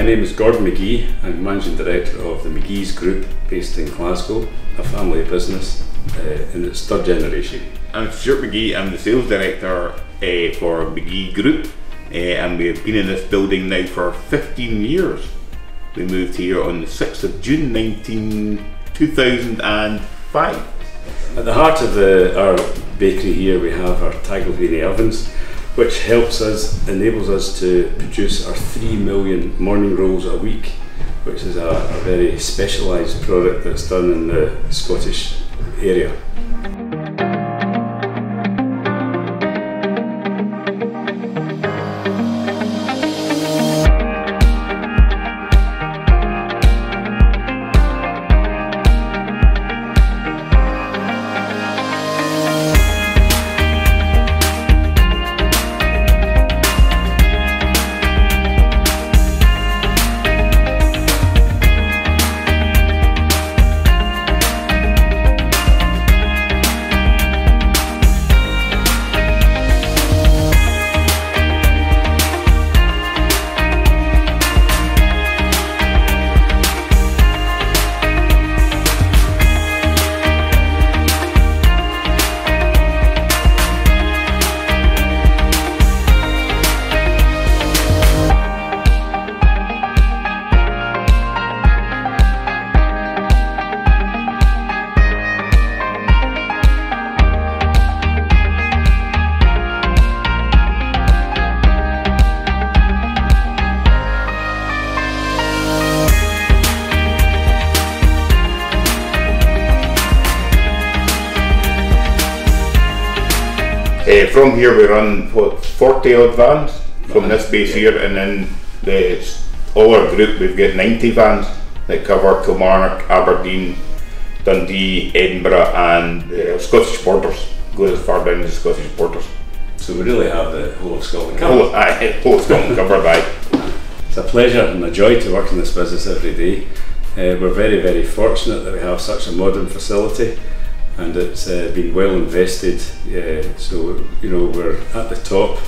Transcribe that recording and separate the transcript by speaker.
Speaker 1: My name is Gordon McGhee. I'm Managing Director of the McGhee's Group based in Glasgow, a family business uh, in its third generation.
Speaker 2: I'm Stuart McGhee, I'm the Sales Director uh, for McGhee Group uh, and we've been in this building now for 15 years. We moved here on the 6th of June 19, 2005.
Speaker 1: At the heart of the, our bakery here we have our Tagliavini ovens which helps us, enables us to produce our 3 million morning rolls a week, which is a, a very specialised product that's done in the Scottish area.
Speaker 2: Uh, from here we run what 40 odd vans from this base here and then the all our group we've got 90 vans that cover Kilmarnock, Aberdeen, Dundee, Edinburgh and the Scottish borders. Go as far down as the Scottish borders.
Speaker 1: So we really have the whole of Scotland covered.
Speaker 2: Whole, aye, whole of Scotland covered aye.
Speaker 1: It's a pleasure and a joy to work in this business every day. Uh, we're very, very fortunate that we have such a modern facility and it's uh, been well invested. Uh, so, you know, we're at the top